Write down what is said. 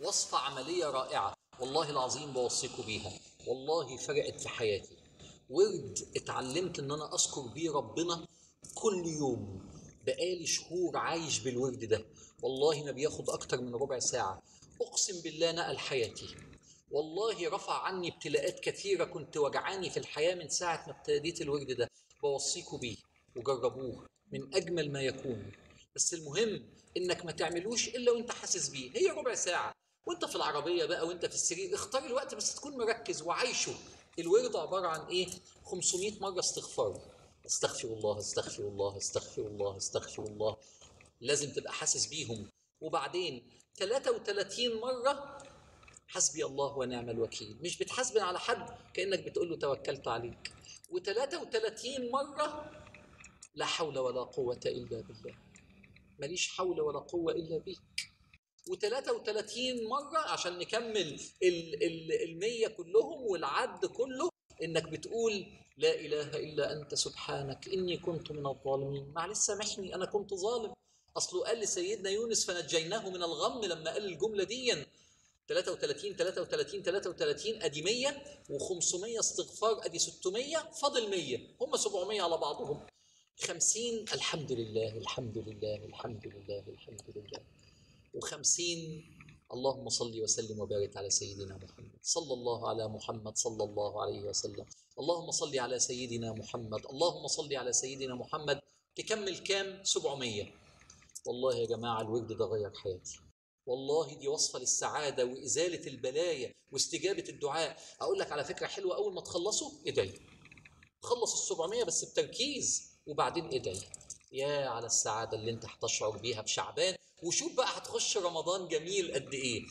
وصفة عملية رائعة. والله العظيم بوصيكم بيها. والله فرقت في حياتي. ورد اتعلمت إن أنا أذكر بيه ربنا كل يوم. بقالي شهور عايش بالورد ده. والله ما بياخد أكتر من ربع ساعة. أقسم بالله نقل حياتي. والله رفع عني ابتلاءات كثيرة. كنت وجعاني في الحياة من ساعة ما ابتديت الورد ده. بوصيكم بيه. وجربوه. من أجمل ما يكون. بس المهم إنك ما تعملوش إلا وأنت حاسس بيه. هي ربع ساعة. وأنت في العربية بقى وأنت في السرير اختار الوقت بس تكون مركز. وعايشه. الورد عبارة عن إيه؟ 500 مرة استغفار. استغفر الله استغفر الله استغفر الله استغفر الله. لازم تبقى حاسس بيهم. وبعدين 33 مرة حسبي الله ونعم الوكيل. مش بتحاسبن على حد كأنك بتقول له توكلت عليك. و33 مرة لا حول ولا قوة إلا بالله. ماليش حول ولا قوة إلا بيك و33 مرة عشان نكمل ال ال المية كلهم والعد كله إنك بتقول لا إله إلا أنت سبحانك إني كنت من الظالمين. معلش سامحني أنا كنت ظالم. أصله قال لسيدنا يونس فنجيناه من الغم لما قال الجملة دي. 33 33 33 أدي 100 و500 استغفار أدي 600 فاضل 100 هم 700 على بعضهم. 50 الحمد لله الحمد لله الحمد لله الحمد لله. و50 اللهم صل وسلم وبارك على سيدنا محمد. صلى الله على محمد صلى الله عليه وسلم. اللهم صل على سيدنا محمد. اللهم صل على سيدنا محمد تكمل كام 700 والله يا جماعة الورد ده غير حياتي. والله دي وصفة للسعادة وإزالة البلايا واستجابة الدعاء. أقول لك على فكرة حلوة أول ما تخلصوا ادعي. خلص السبعمية بس بتركيز وبعدين ادعي. يا على السعادة اللي انت هتشعر بيها في شعبان وشوف بقى هتخش رمضان جميل قد إيه.